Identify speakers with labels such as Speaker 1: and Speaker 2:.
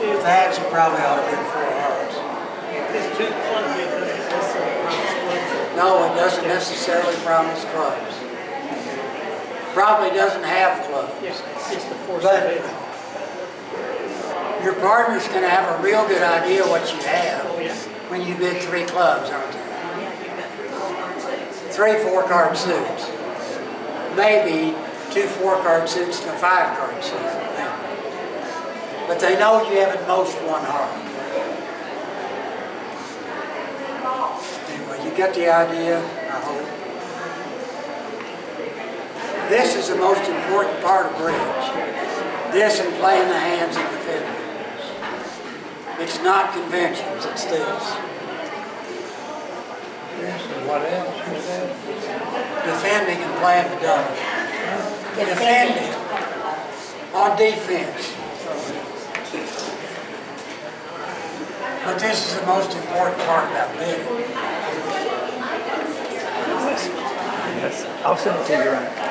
Speaker 1: That, you probably ought to bid four hearts.
Speaker 2: This two club bid doesn't necessarily promise clubs.
Speaker 1: No, it doesn't necessarily promise clubs. Probably doesn't have clubs.
Speaker 2: Yes, it's just forced
Speaker 1: But your partner's gonna have a real good idea what you have
Speaker 2: Oh, yeah.
Speaker 1: when you bid three clubs, aren't they? Three four-card suits. Maybe two four-card suits and a five-card suit. Maybe. But they know you have at most one heart. Anyway, you get the idea, I hope. This is the most important part of bridge. This and playing the hands and defending. It's not conventions, it's this.
Speaker 3: Yes, and what else was that?
Speaker 1: Defending and playing the double. Defending on defense. But this is the most important part about bidding.
Speaker 4: Yes, I'll send it to you, Ryan.